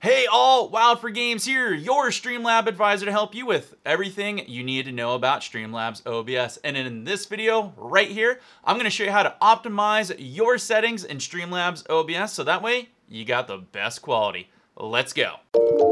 Hey all, Wild4Games here, your Streamlab advisor to help you with everything you need to know about Streamlabs OBS. And in this video right here, I'm gonna show you how to optimize your settings in Streamlabs OBS so that way you got the best quality. Let's go.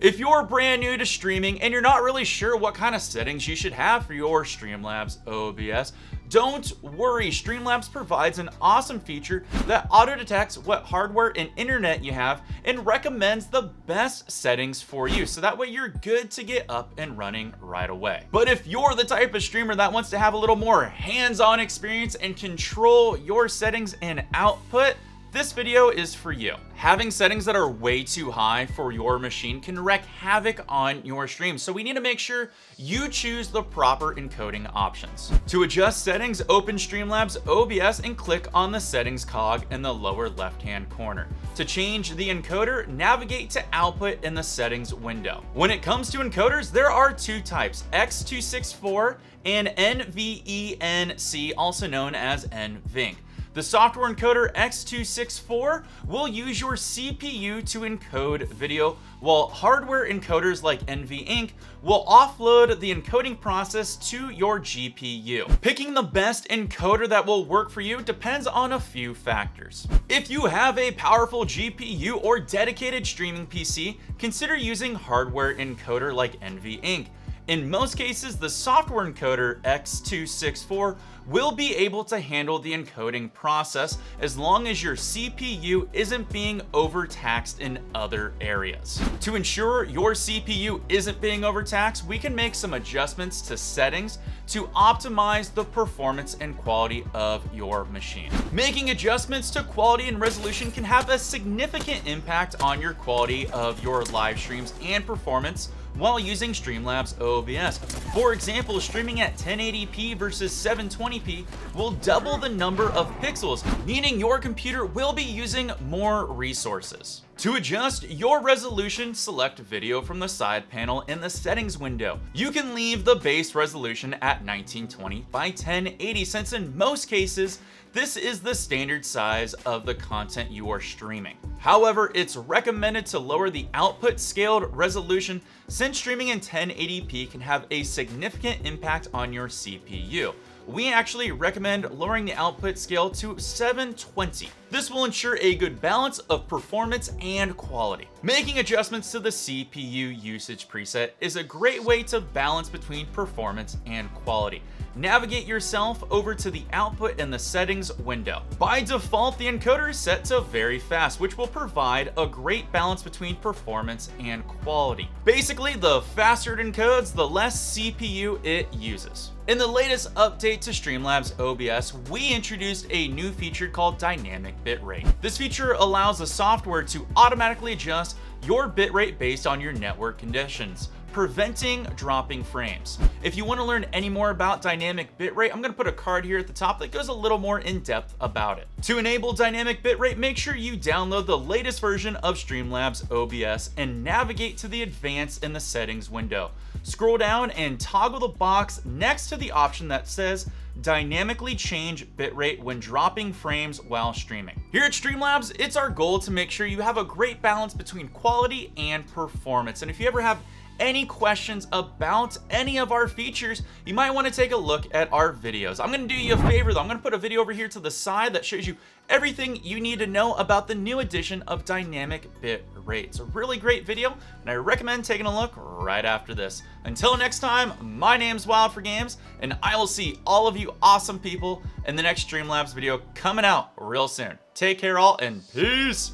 If you're brand new to streaming and you're not really sure what kind of settings you should have for your Streamlabs OBS, don't worry, Streamlabs provides an awesome feature that auto-detects what hardware and internet you have and recommends the best settings for you, so that way you're good to get up and running right away. But if you're the type of streamer that wants to have a little more hands-on experience and control your settings and output, this video is for you. Having settings that are way too high for your machine can wreak havoc on your stream, so we need to make sure you choose the proper encoding options. To adjust settings, open Streamlabs OBS and click on the settings cog in the lower left-hand corner. To change the encoder, navigate to output in the settings window. When it comes to encoders, there are two types, X264 and NVENC, also known as NVENC. The software encoder X264 will use your CPU to encode video, while hardware encoders like NVENC will offload the encoding process to your GPU. Picking the best encoder that will work for you depends on a few factors. If you have a powerful GPU or dedicated streaming PC, consider using hardware encoder like NVENC. In most cases, the software encoder X264 will be able to handle the encoding process as long as your CPU isn't being overtaxed in other areas. To ensure your CPU isn't being overtaxed, we can make some adjustments to settings to optimize the performance and quality of your machine. Making adjustments to quality and resolution can have a significant impact on your quality of your live streams and performance while using Streamlabs OBS. For example, streaming at 1080p versus 720p will double the number of pixels, meaning your computer will be using more resources. To adjust your resolution, select video from the side panel in the settings window. You can leave the base resolution at 1920 by 1080 since in most cases, this is the standard size of the content you are streaming. However, it's recommended to lower the output scaled resolution since streaming in 1080p can have a significant impact on your CPU we actually recommend lowering the output scale to 720. This will ensure a good balance of performance and quality. Making adjustments to the CPU usage preset is a great way to balance between performance and quality. Navigate yourself over to the output and the settings window. By default, the encoder is set to very fast, which will provide a great balance between performance and quality. Basically, the faster it encodes, the less CPU it uses. In the latest update to Streamlabs OBS, we introduced a new feature called Dynamic Bitrate. This feature allows the software to automatically adjust your bitrate based on your network conditions preventing dropping frames. If you want to learn any more about dynamic bitrate, I'm going to put a card here at the top that goes a little more in depth about it. To enable dynamic bitrate, make sure you download the latest version of Streamlabs OBS and navigate to the advanced in the settings window. Scroll down and toggle the box next to the option that says dynamically change bitrate when dropping frames while streaming. Here at Streamlabs, it's our goal to make sure you have a great balance between quality and performance. And if you ever have any questions about any of our features, you might want to take a look at our videos. I'm to do you a favor though. I'm to put a video over here to the side that shows you everything you need to know about the new edition of Dynamic Bit Rate. It's a really great video, and I recommend taking a look right after this. Until next time, my name's Wild4Games, and I will see all of you awesome people in the next Streamlabs video coming out real soon. Take care all, and peace!